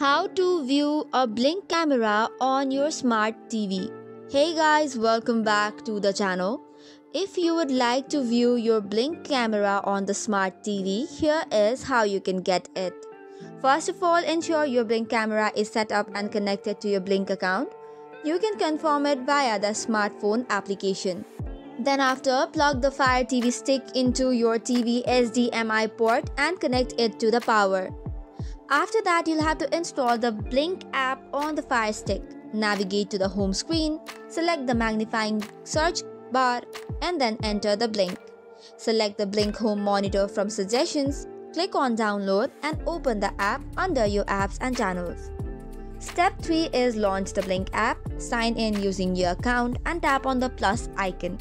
How to view a blink camera on your smart TV. Hey guys, welcome back to the channel. If you would like to view your blink camera on the smart TV, here is how you can get it. First of all, ensure your blink camera is set up and connected to your blink account. You can confirm it via the smartphone application. Then after, plug the Fire TV stick into your TV HDMI port and connect it to the power. After that, you'll have to install the Blink app on the Fire Stick. Navigate to the home screen, select the magnifying search bar and then enter the Blink. Select the Blink home monitor from suggestions, click on download and open the app under your apps and channels. Step 3 is launch the Blink app, sign in using your account and tap on the plus icon.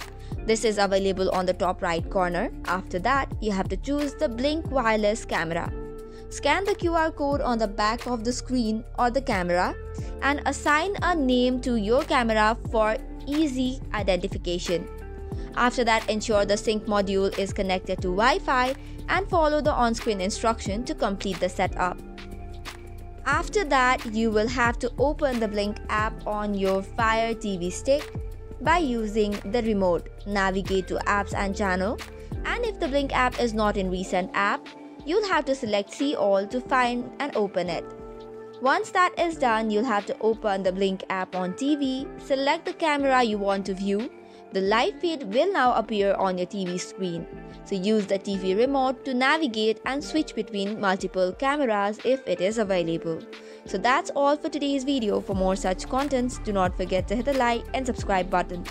This is available on the top right corner. After that, you have to choose the Blink wireless camera. Scan the QR code on the back of the screen or the camera and assign a name to your camera for easy identification. After that, ensure the sync module is connected to Wi-Fi and follow the on-screen instruction to complete the setup. After that, you will have to open the Blink app on your Fire TV stick by using the remote. Navigate to apps and channel. And if the Blink app is not in recent app, you'll have to select see all to find and open it. Once that is done, you'll have to open the Blink app on TV, select the camera you want to view. The live feed will now appear on your TV screen. So use the TV remote to navigate and switch between multiple cameras if it is available. So that's all for today's video. For more such contents, do not forget to hit the like and subscribe button.